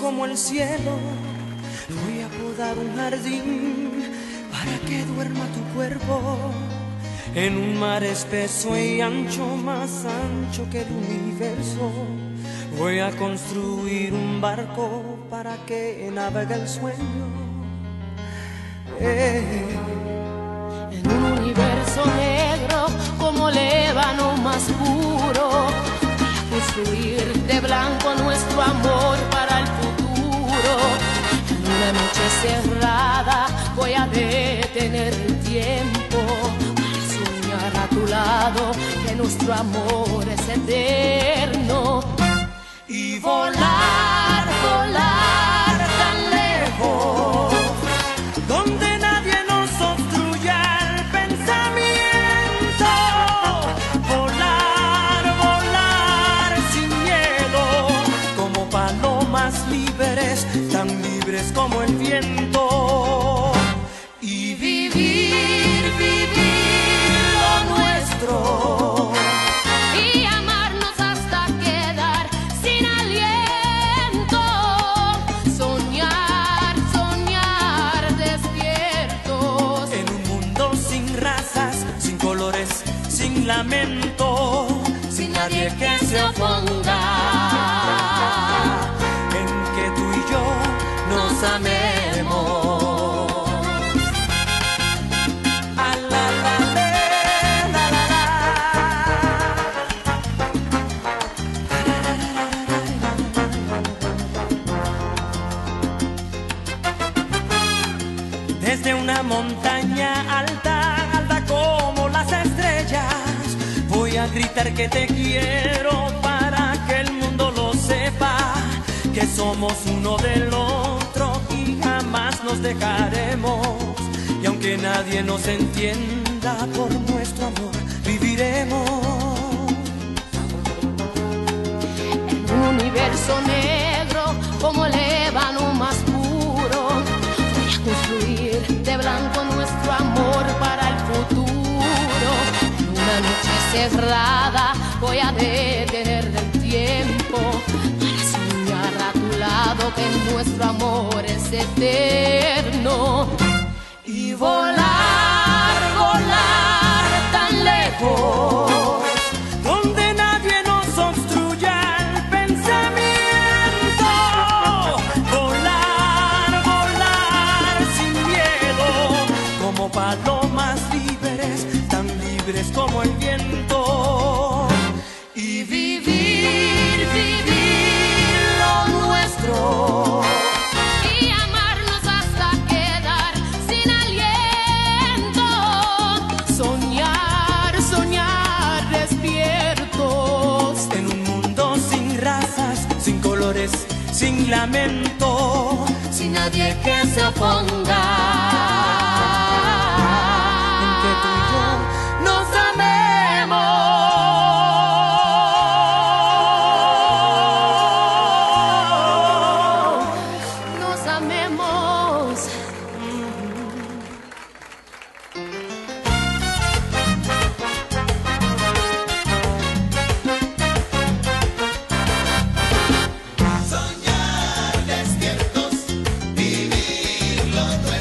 como el cielo. Voy a podar un jardín para que duerma tu cuerpo en un mar espeso y ancho, más ancho que el universo. Voy a construir un barco para que navegue el sueño. Eh. En un universo negro como el más puro, construir que nuestro amor es eterno y volar, volar tan lejos. Donde nadie nos obstruya el pensamiento. Volar, volar sin miedo. Como palomas libres, tan libres como el viento. Sin colores, sin lamento, sin nadie que se oponga. En que tú y yo nos amemos. Ah. Desde una montaña alta gritar que te quiero para que el mundo lo sepa, que somos uno del otro y jamás nos dejaremos. Y aunque nadie nos entienda por nuestro amor, viviremos. En un universo negro como el cerrada voy a detener el tiempo para soñar a tu lado que nuestro amor es eterno. Y volar, libres como el viento. y vivir, vivir lo nuestro. Y amarnos hasta quedar sin aliento. Soñar, soñar despiertos. En un mundo sin razas, sin colores, sin lamento. Sin nadie que se oponga. Father.